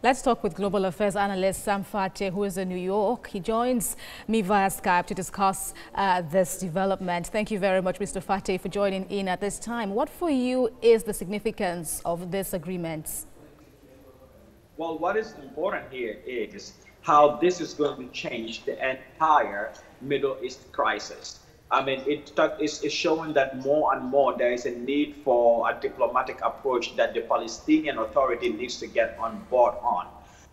Let's talk with global affairs analyst Sam Fateh, who is in New York. He joins me via Skype to discuss uh, this development. Thank you very much, Mr. Fateh, for joining in at this time. What for you is the significance of this agreement? Well, what is important here is how this is going to change the entire Middle East crisis. I mean, it is showing that more and more there is a need for a diplomatic approach that the Palestinian Authority needs to get on board on.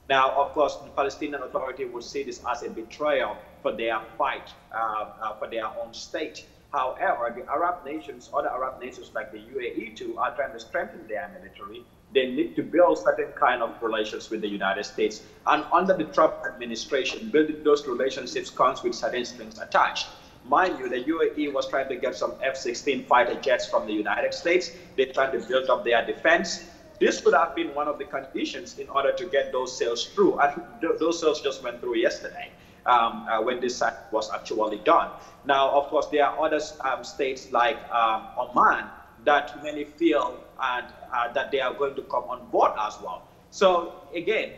Now, of course, the Palestinian Authority will see this as a betrayal for their fight uh, uh, for their own state. However, the Arab nations, other Arab nations like the UAE too, are trying to strengthen their military. They need to build certain kind of relations with the United States. And under the Trump administration, building those relationships comes with certain strings attached. Mind you, the UAE was trying to get some F-16 fighter jets from the United States. They're trying to build up their defense. This could have been one of the conditions in order to get those sales through. And those sales just went through yesterday um, uh, when this was actually done. Now, of course, there are other um, states like um, Oman that many feel and uh, that they are going to come on board as well. So again,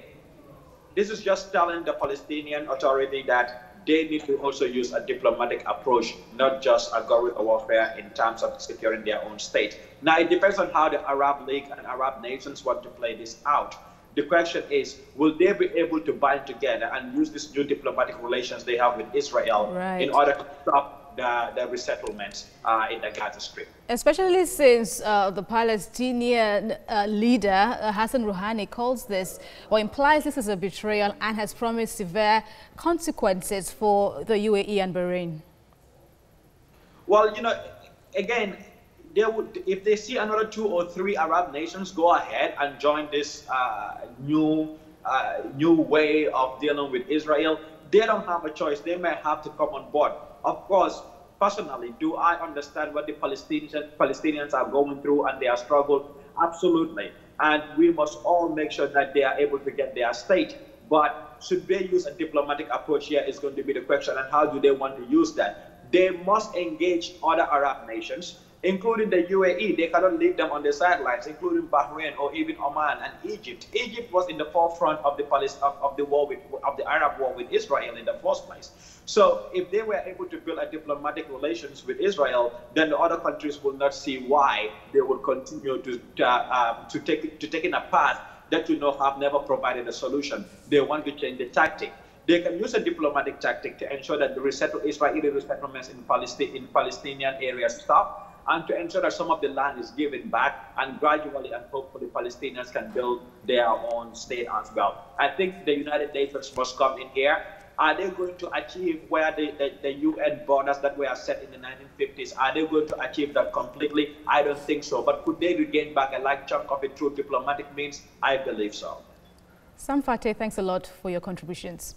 this is just telling the Palestinian Authority that they need to also use a diplomatic approach, not just a guerrilla warfare in terms of securing their own state. Now, it depends on how the Arab League and Arab nations want to play this out. The question is, will they be able to bind together and use these new diplomatic relations they have with Israel right. in order to stop the, the resettlements uh, in the Gaza Strip. Especially since uh, the Palestinian uh, leader, uh, Hassan Rouhani, calls this or implies this as a betrayal and has promised severe consequences for the UAE and Bahrain. Well, you know, again, they would, if they see another two or three Arab nations go ahead and join this uh, new, uh, new way of dealing with Israel, they don't have a choice. They may have to come on board. Of course, personally, do I understand what the Palestinians, Palestinians are going through and their struggle? Absolutely. And we must all make sure that they are able to get their state. But should they use a diplomatic approach here is going to be the question. And how do they want to use that? They must engage other Arab nations including the UAE. They cannot leave them on the sidelines, including Bahrain or even Oman and Egypt. Egypt was in the forefront of the of, of the war with of the Arab war with Israel in the first place. So if they were able to build a diplomatic relations with Israel, then the other countries will not see why they will continue to uh, um, to take to take in a path that you know have never provided a solution. They want to change the tactic they can use a diplomatic tactic to ensure that the resettle Israeli resettlements in Palestine in Palestinian areas stop and to ensure that some of the land is given back and gradually and hopefully Palestinians can build their own state as well. I think the United Nations must come in here. Are they going to achieve where the, the, the UN borders that were set in the 1950s, are they going to achieve that completely? I don't think so. But could they regain back a large chunk of it through diplomatic means? I believe so. Sam Fateh, thanks a lot for your contributions.